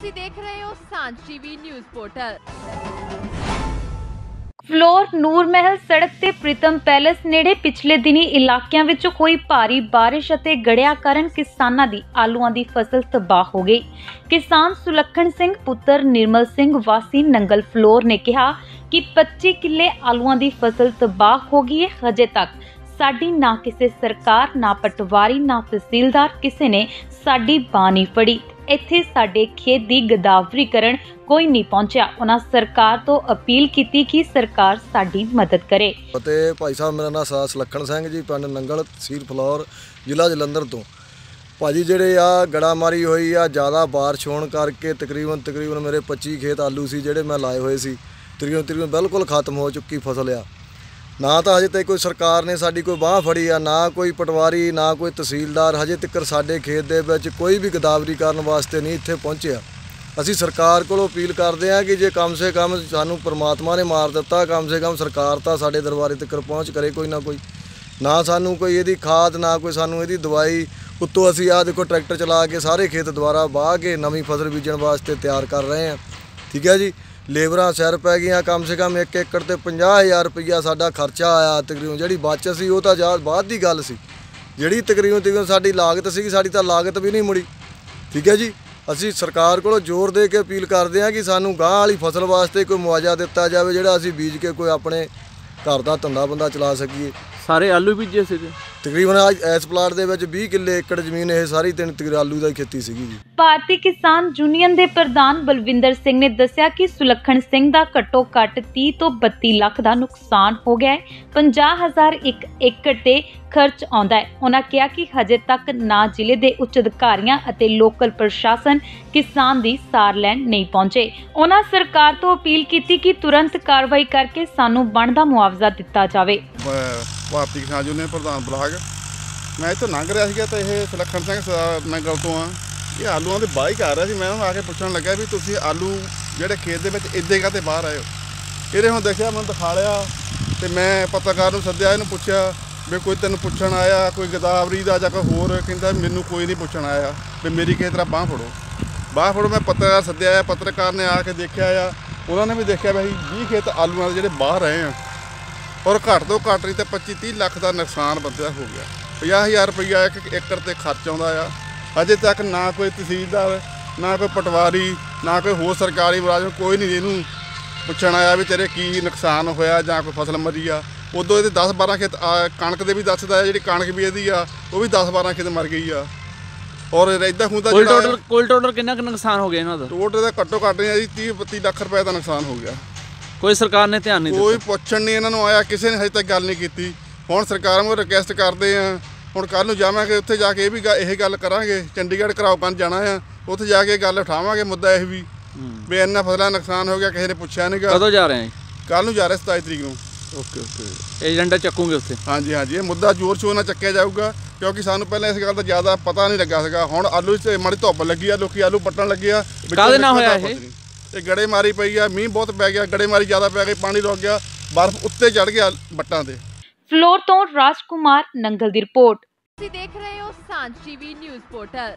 ਤੁਸੀਂ ਦੇਖ ਰਹੇ ਹੋ Sanjh TV news portal. Phillaur Noor Mahal ਸੜਕ ਤੇ ਪ੍ਰੀਤਮ ਪੈਲੇਸ ਨੇੜੇ ਪਿਛਲੇ ਦਿਨੀ ਇਲਾਕਿਆਂ ਵਿੱਚ ਹੋਈ ਭਾਰੀ ਬਾਰਿਸ਼ ਅਤੇ ਗੜਿਆ ਕਾਰਨ ਕਿਸਾਨਾਂ ਦੀ ਆਲੂਆਂ ਦੀ ਫਸਲ ਤਬਾਹ ਹੋ ਗਈ। ਕਿਸਾਨ ਸੁਲੱਖਣ ਸਿੰਘ, ਪੁੱਤਰ ਨਿਰਮਲ ਸਿੰਘ, ਵਾਸੀ ਨੰਗਲ ਫਲੋਰ ਨੇ ਕਿਹਾ ਕਿ 25 ਕਿੱਲੇ ਆਲੂਆਂ ਦੀ ਫਸਲ ਤਬਾਹ ਹੋ ਗਈ ਹੈ। ਹਜੇ ਤੱਕ ਸਾਡੀ ਨਾ ਕਿਸੇ ਸਰਕਾਰ, ਨਾ ਪਟਵਾਰੀ, ਨਾ ਤਹਿਸੀਲਦਾਰ ਕਿਸੇ ਨੇ ਸਾਡੀ ਬਾਹ ਨਹੀਂ ਫੜੀ। ਇੱਥੇ ਸਾਡੇ ਖੇਤ ਦੀ ਗਦਾਵਰੀ ਕਰਨ ਕੋਈ ਨਹੀਂ ਪਹੁੰਚਿਆ। ਉਹਨਾਂ ਸਰਕਾਰ ਤੋਂ ਅਪੀਲ ਕੀਤੀ ਕਿ ਸਰਕਾਰ ਸਾਡੀ ਮਦਦ ਕਰੇ। ਅਤੇ ਭਾਈ ਸਾਹਿਬ, ਮੇਰਾ ਨਾਮ ਸਾਸ ਲਖਣ ਸਿੰਘ ਜੀ, ਪਿੰਡ ਨੰਗਲ, ਤਹਿਸੀਲ ਫਲੌਰ, ਜ਼ਿਲ੍ਹਾ ਜਲੰਧਰ ਤੋਂ। ਭਾਜੀ, ਜਿਹੜੇ ਆ ਗੜਾਮਾਰੀ ਹੋਈ ਆ, ਜ਼ਿਆਦਾ ਬਾਰਿਸ਼ ਹੋਣ ਕਰਕੇ ਤਕਰੀਬਨ ਤਕਰੀਬਨ ਮੇਰੇ 25 ਖੇਤ ਆਲੂ ਸੀ, ਜਿਹੜੇ ਮੈਂ ਲਾਏ ਹੋਏ ਸੀ। ਤਕਰੀਬਨ ਤਕਰੀਬਨ ਬਿਲਕੁਲ ਖਤਮ ਹੋ ਚੁੱਕੀ ਫਸਲ ਆ। ਨਾ ਤਾਂ ਹਜੇ ਤੱਕ ਕੋਈ ਸਰਕਾਰ ਨੇ ਸਾਡੀ ਕੋਈ ਬਾਹ ਫੜੀ ਆ, ਨਾ ਕੋਈ ਪਟਵਾਰੀ, ਨਾ ਕੋਈ ਤਹਿਸੀਲਦਾਰ, ਹਜੇ ਤੱਕ ਸਾਡੇ ਖੇਤ ਦੇ ਵਿੱਚ ਕੋਈ ਵੀ ਗਦਾਵਰੀ ਕਰਨ ਵਾਸਤੇ ਨਹੀਂ ਇੱਥੇ ਪਹੁੰਚਿਆ। ਅਸੀਂ ਸਰਕਾਰ ਕੋਲੋਂ ਅਪੀਲ ਕਰਦੇ ਹਾਂ ਕਿ ਜੇ ਕਮ ਸੇ ਕਮ ਸਾਨੂੰ ਪ੍ਰਮਾਤਮਾ ਨੇ ਮਾਰ ਦਿੱਤਾ, ਕਮ ਸੇ ਕਮ ਸਰਕਾਰ ਤਾਂ ਸਾਡੇ ਦਰਬਾਰੇ ਤੱਕ ਪਹੁੰਚ ਕਰੇ ਕੋਈ ਨਾ ਕੋਈ। ਨਾ ਸਾਨੂੰ ਕੋਈ ਇਹਦੀ ਖਾਦ, ਨਾ ਕੋਈ ਸਾਨੂੰ ਇਹਦੀ ਦਵਾਈ, ਉੱਤੋਂ ਅਸੀਂ ਆਹ ਦੇਖੋ ਟਰੈਕਟਰ ਚਲਾ ਕੇ ਸਾਰੇ ਖੇਤ ਦੁਆਰਾ ਵਾਹ ਕੇ ਨਵੀਂ ਫਸਲ ਬੀਜਣ ਵਾਸਤੇ ਤਿਆਰ ਕਰ ਰਹੇ ਹਾਂ। ਠੀਕ ਹੈ ਜੀ? ਲੇਬਰਾਂ ਸਿਰ ਪੈ ਗਈਆਂ, ਕਮ ਸੇ ਕਮ 1 ਏਕੜ ਤੇ 50000 ਰੁਪਈਆ ਸਾਡਾ ਖਰਚਾ ਆਇਆ ਤਕਰੀਬਨ, ਜਿਹੜੀ ਬਚਤ ਸੀ ਉਹ ਤਾਂ ਜਾ ਬਾਅਦ ਦੀ ਗੱਲ ਸੀ। ਜਿਹੜੀ ਤਕਰੀਬਨ ਤਕਰੀਬਨ ਸਾਡੀ ਲਾਗਤ ਸੀਗੀ, ਸਾਡੀ ਤਾਂ ਲਾਗਤ ਵੀ ਨਹੀਂ ਮੁੜੀ। ਠੀਕ ਹੈ ਜੀ? ਅਸੀਂ ਸਰਕਾਰ ਕੋਲੋਂ ਜ਼ੋਰ ਦੇ ਕੇ ਅਪੀਲ ਕਰਦੇ ਹਾਂ ਕਿ ਸਾਨੂੰ ਗਾਂ ਵਾਲੀ ਫਸਲ ਵਾਸਤੇ ਕੋਈ ਮੁਆਵਜ਼ਾ ਦਿੱਤਾ ਜਾਵੇ, ਜਿਹੜਾ ਅਸੀਂ ਬੀਜ ਕੇ ਕੋਈ ਆਪਣੇ ਘਰ ਦਾ ਧੰਦਾ ਬੰਦਾ ਚਲਾ ਸਕੀਏ। ਸਾਰੇ ਆਲੂ ਬੀਜੇ ਸੀਗੇ। ਤਕਰੀਬਨ ਅੱਜ ਇਸ ਪਲਾਟ ਦੇ ਵਿੱਚ 20 ਕਿੱਲੇ ਏਕੜ ਜ਼ਮੀਨ ਇਹ ਸਾਰੀ ਤਿੰਨ ਤਕਰੀਬਨ ਆਲੂ ਦਾ ਹੀ ਖੇਤੀ ਸੀਗੀ ਜੀ। ਭਾਰਤੀ ਕਿਸਾਨ ਯੂਨੀਅਨ ਦੇ ਪ੍ਰਧਾਨ ਬਲਵਿੰਦਰ ਸਿੰਘ ਨੇ ਦੱਸਿਆ ਕਿ ਸੁਲੱਖਣ ਸਿੰਘ ਦਾ ਘੱਟੋ ਘੱਟ 30 ਤੋਂ 32 ਲੱਖ ਦਾ ਨੁਕਸਾਨ ਹੋ ਗਿਆ ਹੈ। 50000 ਇੱਕ ਏਕੜ ਤੇ ਖਰਚ ਆਉਂਦਾ ਹੈ। ਉਹਨਾਂ ਕਿਹਾ ਕਿ ਹਜੇ ਤੱਕ ਨਾ ਜ਼ਿਲ੍ਹੇ ਦੇ ਉੱਚ ਅਧਿਕਾਰੀਆਂ ਅਤੇ ਲੋਕਲ ਪ੍ਰਸ਼ਾਸਨ ਕਿਸਾਨ ਦੀ ਸਾਰ ਲੈਣ ਨਹੀਂ ਪਹੁੰਚੇ। ਉਹਨਾਂ ਸਰਕਾਰ ਤੋਂ ਅਪੀਲ ਕੀਤੀ ਕਿ ਤੁਰੰਤ ਕਾਰਵਾਈ ਕਰਕੇ ਸਾਨੂੰ ਬਣਦਾ ਮੁਆਵਜ਼ਾ ਦਿੱਤਾ ਜਾਵੇ। ਭਾਰਤੀ ਕਿਸਾਨ ਯੂਨੀਅਨ ਪ੍ਰਧਾਨ ਬਲਾਕ। ਮੈਂ ਇੱਥੋਂ ਲੰਘ ਰਿਹਾ ਸੀਗਾ ਤੇ ਇਹ ਸੁਲੱਖਣ ਸਿੰਘ ਸ- ਨੰਗਲ ਤੋਂ ਆ। ਇਹ ਆਲੂਆਂ ਦੀ ਬਾਈ ਕਰ ਰਿਹਾ ਸੀ ਮੈਂ ਉਹਨੂੰ ਆ ਕੇ ਪੁੱਛਣ ਲੱਗਾ ਵੀ ਤੁਸੀਂ ਆਲੂ ਜਿਹੜੇ ਖੇਤ ਦੇ ਵਿੱਚ ਇੱਦੇ ਕਾਤੇ ਬਾਹਰ ਆਏ ਹੋ। ਇਹਨੇ ਹੁਣ ਦੇਖਿਆ ਮੈਨੂੰ ਦਿਖਾ ਲਿਆ ਤੇ ਮੈਂ ਪੱਤਰਕਾਰ ਨੂੰ ਸੱਦਿਆ, ਇਹਨੂੰ ਪੁੱਛਿਆ ਵੀ ਕੋਈ ਤੈਨੂੰ ਪੁੱਛਣ ਆਇਆ, ਕੋਈ ਗਦਾਵਰੀ ਦਾ ਜਾਂ ਕੋਈ ਹੋਰ, ਕਹਿੰਦਾ ਮੈਨੂੰ ਕੋਈ ਨਹੀਂ ਪੁੱਛਣ ਆਇਆ ਵੀ ਮੇਰੀ ਕਿਸੇ ਤਰ੍ਹਾਂ ਬਾਹ ਫੜੋ। ਬਾਹ ਫੜੋ ਮੈਂ ਪੱਤਰਕਾਰ ਸੱਦਿਆ ਆ ਪੱਤਰਕਾਰ ਨੇ ਆ ਕੇ ਦੇਖਿਆ ਆ। ਉਹਨਾਂ ਨੇ ਵੀ ਦੇਖਿਆ ਵੀ ਅਸੀਂ 20 ਖੇਤ ਆਲੂਆਂ ਦੇ ਜਿਹੜੇ ਬਾਹਰ ਆਏ ਆ ਔਰ ਘੱਟ ਤੋਂ ਘੱਟ ਨਹੀਂ ਤੇ 25 30 ਲੱਖ ਦਾ ਨੁਕਸਾਨ ਬੰਦਿਆ ਹੋ ਗਿਆ। 50000 ਰੁਪਈਆ ਇੱਕ ਏਕੜ ਤੇ ਖਰਚ ਆਉਂਦਾ ਆ। ਅਜੇ ਤੱਕ ਨਾ ਕੋਈ ਤਹਿਸੀਲਦਾਰ ਨਾ ਕੋਈ ਪਟਵਾਰੀ ਨਾ ਕੋਈ ਹੋਰ ਸਰਕਾਰੀ ਮੁਲਾਜ਼ਮ ਕੋਈ ਨਹੀਂ ਇਹਨੂੰ ਪੁੱਛਣ ਆਇਆ ਵੀ ਤੇਰੇ ਕੀ ਨੁਕਸਾਨ ਹੋਇਆ ਜਾਂ ਕੋਈ ਫਸਲ ਮਰੀ ਆ। ਉਦੋਂ ਇਹਦੇ 10 12 ਖੇਤ ਕਣਕ ਦੇ ਵੀ ਦੱਸਦਾ ਜਿਹੜੀ ਕਣਕ ਵੀ ਇਹਦੀ ਆ ਉਹ ਵੀ 10 12 ਖੇਤ ਮਰ ਗਈ ਆ। ਔਰ ਇਦਾਂ ਹੁੰਦਾ ਜਿਹੜਾ ਟੋਟਲ ਕੁੱਲ ਟੋਟਲ ਕਿੰਨਾ ਕੁ ਨੁਕਸਾਨ ਹੋ ਗਿਆ ਇਹਨਾਂ ਦਾ? ਟੋਟਲ ਦਾ ਘੱਟੋ ਘੱਟ ਨਹੀਂ ਆ ਜੀ 30 32 ਲੱਖ ਰੁਪਏ ਦਾ ਨੁਕਸਾਨ ਹੋ ਗਿਆ। ਕੋਈ ਸਰਕਾਰ ਨੇ ਧਿਆਨ ਨਹੀਂ ਕੋਈ ਦਿੱਤਾ। ਪੁੱਛਣ ਨਹੀਂ ਇਹਨਾਂ ਨੂੰ ਆਇਆ ਕਿਸੇ ਨੇ ਹਜੇ ਤੱਕ ਗੱਲ ਨਹੀਂ ਕੀਤੀ। ਹੁਣ ਸਰਕਾਰ ਨੂੰ ਰਿਕਵੈਸਟ ਕਰਦੇ ਆ। ਹੁਣ ਕੱਲ ਨੂੰ ਜਾਵਾਂਗੇ ਉੱਥੇ ਜਾ ਕੇ ਇਹ ਵੀ ਗ- ਇਹ ਗੱਲ ਕਰਾਂਗੇ। ਚੰਡੀਗੜ੍ਹ ਘਰਾਓ ਕਰਨ ਜਾਣਾ ਆ। ਉੱਥੇ ਜਾ ਕੇ ਗੱਲ ਉਠਾਵਾਂਗੇ ਮੁੱਦਾ ਇਹ ਵੀ। ਵੀ ਇੰਨਾ ਫਸਲਾਂ ਨੁਕਸਾਨ ਹੋ ਗਿਆ ਕਿਸੇ ਨੇ ਪੁੱਛਿਆ ਨਹੀਂਗਾ ਕਦੋਂ ਜਾ ਰਹੇ ਆ ਕੱਲ ਨੂੰ ਜਾ ਰਹੇ 27 ਤਰੀਕ ਨੂੰ। Okay okay. ਏਜੰਡਾ ਚੱਕੂਗੇ ਉੱਥੇ? ਹਾਂਜੀ ਹਾਂਜੀ। ਇਹ ਮੁੱਦਾ ਜ਼ੋਰ ਸ਼ੋਰ ਨਾਲ ਚੱਕਿਆ ਜਾਊਗਾ ਕਿਉਂਕਿ ਸਾਨੂੰ ਪਹਿਲਾਂ ਇਸ ਗੱਲ ਦਾ ਜ਼ਿਆਦਾ ਪਤਾ ਨਹੀਂ ਲੱਗਾ ਸੀਗਾ। ਹੁਣ ਆਲੂ 'ਚ ਮਾੜੀ ਧੁੱਪ ਲੱਗੀ ਆ ਲੋਕੀ ਆਲੂ ਪੱਟਣ ਲੱਗੇ ਆ। ਵਿੱਚੋਂ ਕਾਹਦੇ ਨਾਲ ਨਿਕਲਦਾ ਹੋਇਆ ਕੁਛ ਇਹ? ਨਹੀਂ। ਇਹ ਗੜੇ ਮਾਰੀ ਪਈ ਆ ਮੀਂਹ ਬਹੁਤ ਪੈ ਗਿਆ ਗੜੇ ਮਾਰੀ ਜ਼ਿਆਦਾ ਪੈ ਗਈ ਪਾਣੀ ਰੁਕ ਗਿਆ ਬਰਫ਼ ਉੱਤੇ ਚੜ ਗਿਆ ਬੱਟਾਂ ਤੇ। ਫਲੋਰ ਤੋਂ ਰਾਜਕੁਮਾਰ ਨੰਗਲ ਦੀ ਰਿਪੋਰਟ। ਤੁਸੀਂ ਦੇਖ ਰਹੇ ਹੋ ਸਾਂਝ ਟੀਵੀ ਨਿਊਜ਼ ਪੋਰਟਲ।